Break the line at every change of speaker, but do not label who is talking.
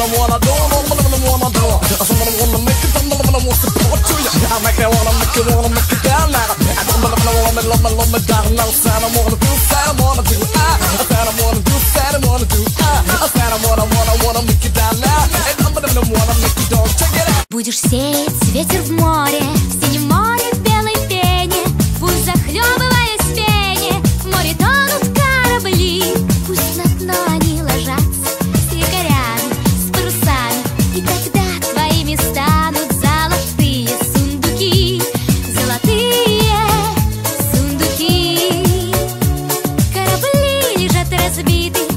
wanna wanna do, wanna wanna do. I wanna wanna make it, wanna wanna want support to you. I make it wanna make it wanna make it down now. I don't wanna wanna wanna love me love me down now. Said I wanna do, said I wanna do. I said I wanna do, said I wanna do. I said I wanna wanna wanna make it down now. And I'm gonna wanna make it down. Check it out.
Будешь сеять ветер в море to be the